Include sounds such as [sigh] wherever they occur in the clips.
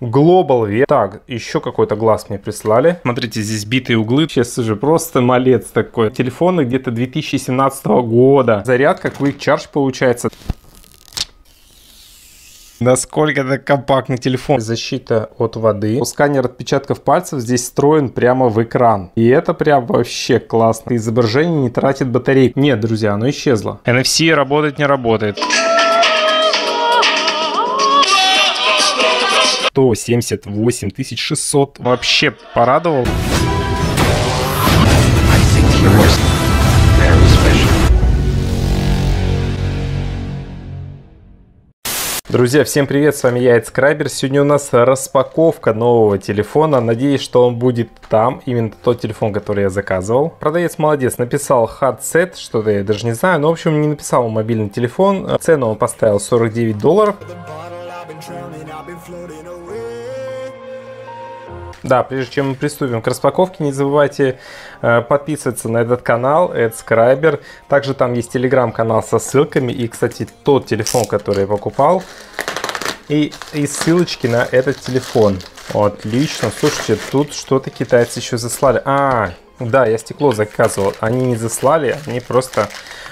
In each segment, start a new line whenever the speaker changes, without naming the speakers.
Global V. Так, еще какой-то глаз мне прислали. Смотрите, здесь битые углы. Сейчас уже просто малец такой. Телефоны где-то 2017 года. Зарядка Quick Charge получается. Насколько это компактный телефон. Защита от воды. Сканер отпечатков пальцев здесь встроен прямо в экран. И это прям вообще классно. Изображение не тратит батарейку. Нет, друзья, оно исчезло. NFC работает, не работает. 178 600. Вообще порадовал. Друзья, всем привет, с вами я, Эдскрайбер. Сегодня у нас распаковка нового телефона. Надеюсь, что он будет там, именно тот телефон, который я заказывал. Продавец молодец, написал хатсет, что-то я даже не знаю, но в общем не написал мобильный телефон. Цену он поставил 49 долларов. Да, прежде чем мы приступим к распаковке, не забывайте э, подписываться на этот канал, AdScriber. Также там есть телеграм-канал со ссылками. И, кстати, тот телефон, который я покупал. И, и ссылочки на этот телефон. Отлично. Слушайте, тут что-то китайцы еще заслали. А, да, я стекло заказывал. Они не заслали, они просто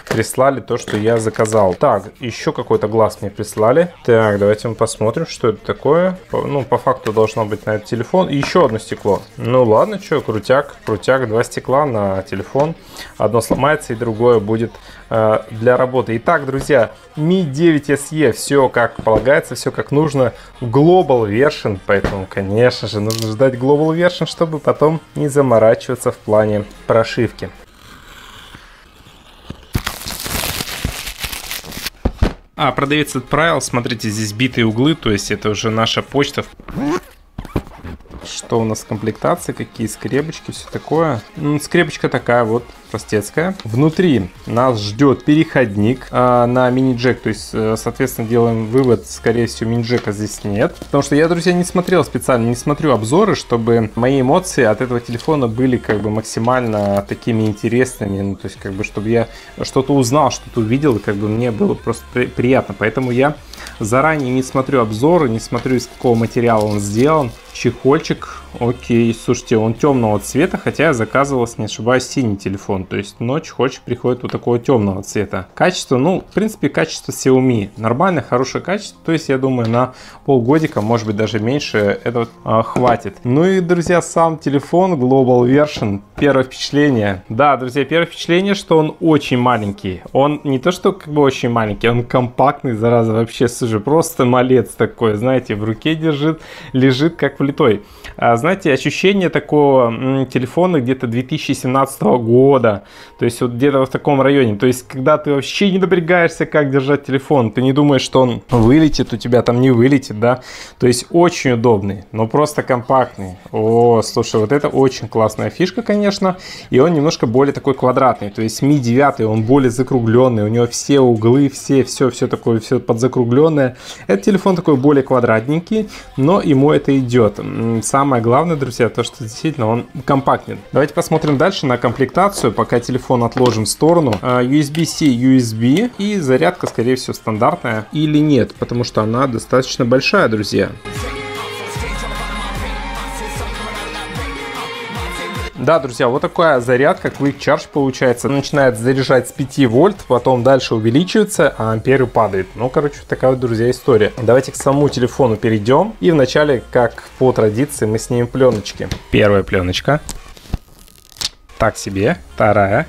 прислали то, что я заказал. Так, еще какой-то глаз мне прислали. Так, давайте мы посмотрим, что это такое. Ну, по факту должно быть на этот телефон. И еще одно стекло. Ну ладно, что, крутяк, крутяк. Два стекла на телефон. Одно сломается и другое будет э, для работы. Итак, друзья, Mi 9 SE. Все как полагается, все как нужно. Global version, поэтому, конечно же, нужно ждать Global version, чтобы потом не заморачиваться в плане прошивки. А, продавец отправил, смотрите, здесь битые углы, то есть это уже наша почта. Что у нас в комплектации, какие скрепочки, все такое. Ну, скрепочка такая вот, простецкая. Внутри нас ждет переходник э, на мини-джек, то есть, э, соответственно, делаем вывод, скорее всего, мини-джека здесь нет. Потому что я, друзья, не смотрел специально, не смотрю обзоры, чтобы мои эмоции от этого телефона были как бы максимально такими интересными, ну, то есть, как бы, чтобы я что-то узнал, что-то увидел, как бы мне было просто при приятно. Поэтому я заранее не смотрю обзоры, не смотрю, из какого материала он сделан. Чехольчик, окей, слушайте, он темного цвета, хотя я заказывал, если не ошибаюсь, синий телефон. То есть, но чехольчик приходит вот такого темного цвета. Качество, ну, в принципе, качество Xiaomi. Нормальное, хорошее качество. То есть, я думаю, на полгодика, может быть, даже меньше, этого а, хватит. Ну и, друзья, сам телефон Global Version. Первое впечатление. Да, друзья, первое впечатление, что он очень маленький. Он не то, что как бы очень маленький, он компактный, зараза, вообще, слушай, просто малец такой, знаете, в руке держит, лежит как влитой. А, знаете, ощущение такого телефона где-то 2017 года, то есть вот где-то в таком районе. То есть, когда ты вообще не напрягаешься, как держать телефон, ты не думаешь, что он вылетит, у тебя там не вылетит, да. То есть, очень удобный, но просто компактный. О, слушай, вот это очень классная фишка, конечно, и он немножко более такой квадратный. То есть, Mi 9, он более закругленный, у него все углы, все, все, все такое, все подзакругленное. Этот телефон такой более квадратненький, но ему это идет. Самое главное, друзья, то, что действительно он компактен. Давайте посмотрим дальше на комплектацию, пока телефон отложим в сторону. USB-C, а, USB и зарядка, скорее всего, стандартная или нет, потому что она достаточно большая, друзья. Да, друзья, вот такая зарядка Quick Charge получается. Начинает заряжать с 5 вольт, потом дальше увеличивается, а амперы падает. Ну, короче, такая вот, друзья, история. Давайте к самому телефону перейдем. И вначале, как по традиции, мы снимем пленочки. Первая пленочка. Так себе. Вторая.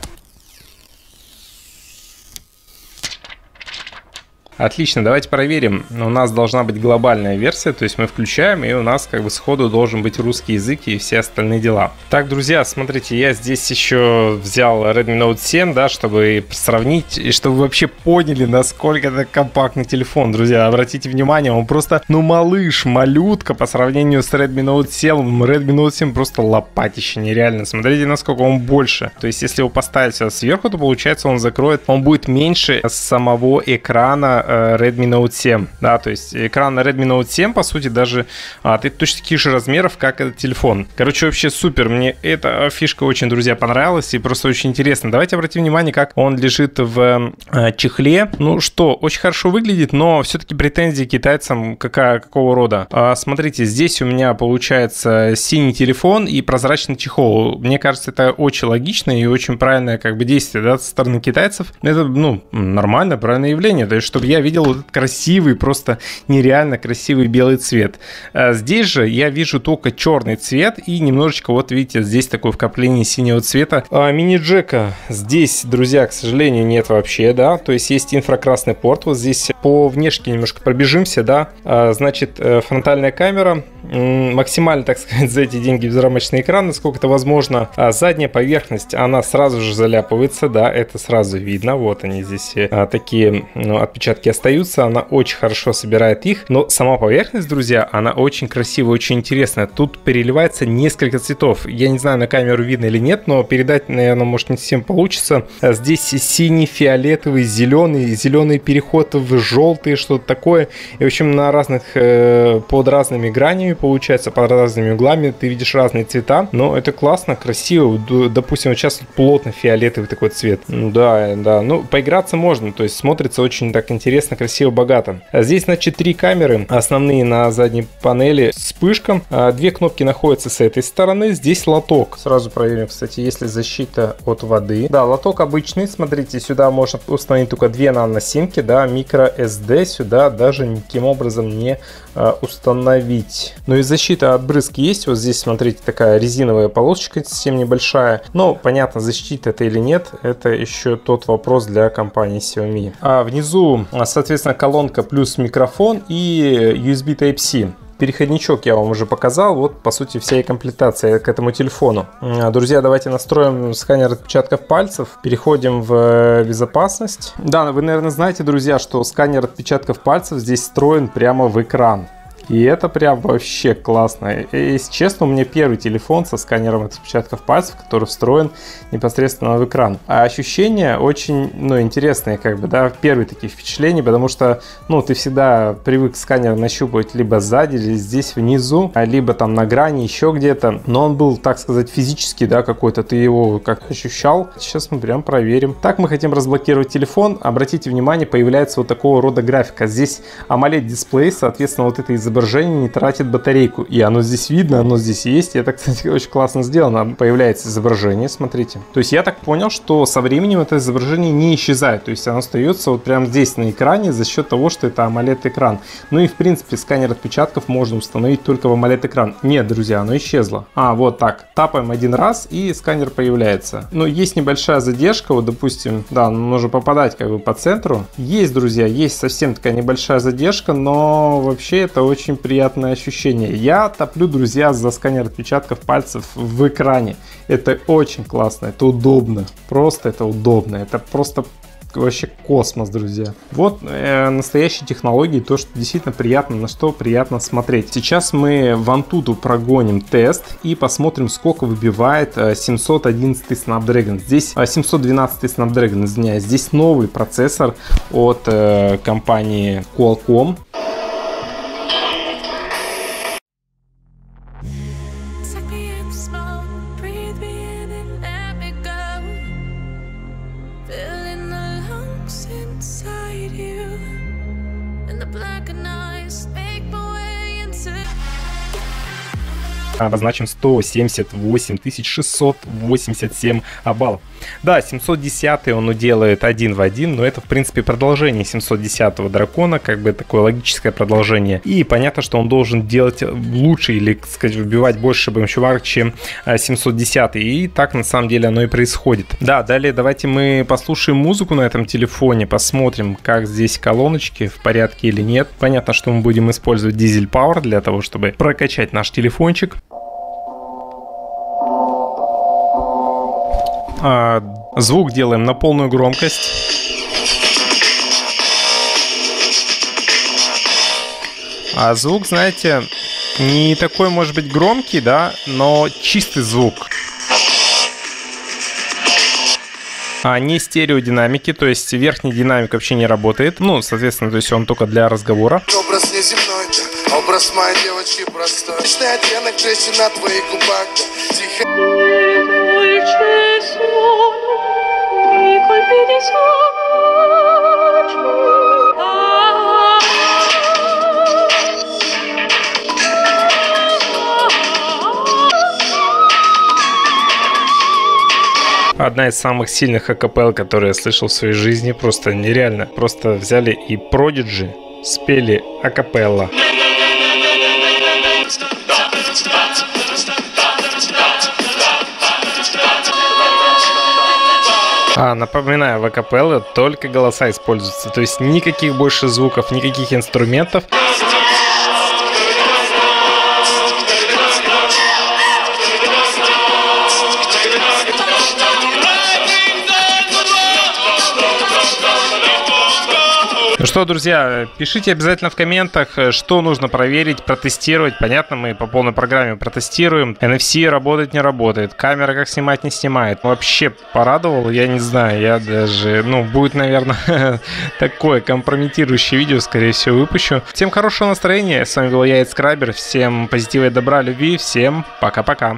Отлично, давайте проверим. У нас должна быть глобальная версия, то есть мы включаем, и у нас как бы сходу должен быть русский язык и все остальные дела. Так, друзья, смотрите, я здесь еще взял Redmi Note 7, да, чтобы сравнить, и чтобы вы вообще поняли, насколько это компактный телефон, друзья. Обратите внимание, он просто, ну, малыш, малютка по сравнению с Redmi Note 7. Redmi Note 7 просто лопатище нереально. Смотрите, насколько он больше. То есть, если его поставить сверху, то получается он закроет, он будет меньше самого экрана Redmi Note 7. Да, то есть экран на Redmi Note 7, по сути, даже а, ты точно таких же размеров, как этот телефон. Короче, вообще супер. Мне эта фишка очень, друзья, понравилась и просто очень интересно. Давайте обратим внимание, как он лежит в э, чехле. Ну что, очень хорошо выглядит, но все-таки претензии китайцам какая, какого рода? А, смотрите, здесь у меня получается синий телефон и прозрачный чехол. Мне кажется, это очень логично и очень правильное как бы действие да, со стороны китайцев. Это, ну, нормально, правильное явление. То есть, чтобы я видел вот этот красивый, просто нереально красивый белый цвет. А здесь же я вижу только черный цвет и немножечко, вот видите, здесь такое вкрапление синего цвета. А мини-джека здесь, друзья, к сожалению, нет вообще, да. То есть есть инфракрасный порт. Вот здесь по внешке немножко пробежимся, да. А, значит, э, фронтальная камера, максимально, так сказать, [laughs] за эти деньги безрамочный экран, насколько это возможно. А задняя поверхность, она сразу же заляпывается, да, это сразу видно. Вот они здесь а, такие ну, отпечатки остаются. Она очень хорошо собирает их. Но сама поверхность, друзья, она очень красивая, очень интересная. Тут переливается несколько цветов. Я не знаю, на камеру видно или нет, но передать, наверное, может не всем получится. А здесь синий, фиолетовый, зеленый, зеленый переход в желтый, что-то такое. И, в общем, на разных, э, под разными гранями получается, под разными углами. Ты видишь разные цвета, но это классно, красиво. Допустим, вот сейчас плотно фиолетовый такой цвет. Да, да. Ну, поиграться можно, то есть смотрится очень так интересно, красиво, богато. А здесь, значит, три камеры основные на задней панели. Вспышка. А две кнопки находятся с этой стороны. Здесь лоток. Сразу проверим, кстати, есть ли защита от воды. Да, лоток обычный. Смотрите, сюда можно установить только две наносимки, да, микро SD сюда даже никаким образом не установить. Ну и защита от брызг есть. Вот здесь, смотрите, такая резиновая полосочка совсем небольшая. Но, понятно, защитит это или нет, это еще тот вопрос для компании Xiaomi. А внизу, соответственно, колонка плюс микрофон и USB Type-C. Переходничок я вам уже показал. Вот, по сути, вся и комплектация к этому телефону. Друзья, давайте настроим сканер отпечатков пальцев. Переходим в безопасность. Да, вы, наверное, знаете, друзья, что сканер отпечатков пальцев здесь встроен прямо в экран. И это прям вообще классно. И, если честно, у меня первый телефон со сканером отпечатков пальцев, который встроен непосредственно в экран. А ощущения очень, ну, интересные, как бы, да, первые такие впечатления, потому что, ну, ты всегда привык сканер нащупывать либо сзади, или здесь внизу, а либо там на грани, еще где-то. Но он был, так сказать, физически, да, какой-то, ты его как ощущал. Сейчас мы прям проверим. Так мы хотим разблокировать телефон. Обратите внимание, появляется вот такого рода графика. Здесь AMOLED дисплей, соответственно, вот это изображение изображение не тратит батарейку. И оно здесь видно, оно здесь есть. И это, кстати, [laughs] очень классно сделано. Появляется изображение, смотрите. То есть я так понял, что со временем это изображение не исчезает. То есть оно остается вот прямо здесь на экране за счет того, что это AMOLED экран. Ну и в принципе сканер отпечатков можно установить только в AMOLED экран. Нет, друзья, оно исчезло. А, вот так. Тапаем один раз и сканер появляется. Но есть небольшая задержка. Вот, допустим, да, нужно попадать как бы по центру. Есть, друзья, есть совсем такая небольшая задержка, но вообще это очень очень приятное ощущение. Я топлю, друзья, за сканер отпечатков пальцев в экране. Это очень классно, это удобно. Просто это удобно. Это просто вообще космос, друзья. Вот э, настоящие технологии, то, что действительно приятно, на что приятно смотреть. Сейчас мы в Antutu прогоним тест и посмотрим, сколько выбивает 711 э, Snapdragon. Здесь 712 э, Snapdragon, извиняюсь. Здесь новый процессор от э, компании Qualcomm. Recognize. Обозначим 178 687 баллов. Да, 710 он уделает один в один, но это, в принципе, продолжение 710 дракона, как бы такое логическое продолжение. И понятно, что он должен делать лучше или, сказать, выбивать больше бенчмарк, чем 710. И так, на самом деле, оно и происходит. Да, далее давайте мы послушаем музыку на этом телефоне, посмотрим, как здесь колоночки, в порядке или нет. Понятно, что мы будем использовать дизель Power для того, чтобы прокачать наш телефончик. Звук делаем на полную громкость. А звук, знаете, не такой, может быть, громкий, да, но чистый звук. А не стереодинамики, то есть верхний динамик вообще не работает. Ну, соответственно, то есть он только для разговора.
Образ неземной, образ моей девочки простой Личный оттенок встречи на твоих губах, тихо
Одна из самых сильных акапел, которые я слышал в своей жизни. Просто нереально. Просто взяли и Продиджи спели акапелла. А, напоминаю, в акапелле только голоса используются, то есть никаких больше звуков, никаких инструментов. Что, друзья, пишите обязательно в комментах, э, что нужно проверить, протестировать. Понятно, мы по полной программе протестируем. NFC работает, не работает. Камера как снимать, не снимает. Вообще порадовал, я не знаю, я даже, ну, будет, наверное, [laughs] такое компрометирующее видео, скорее всего, выпущу. Всем хорошего настроения, с вами был я, Скрабер, всем позитива и добра, любви, всем пока-пока.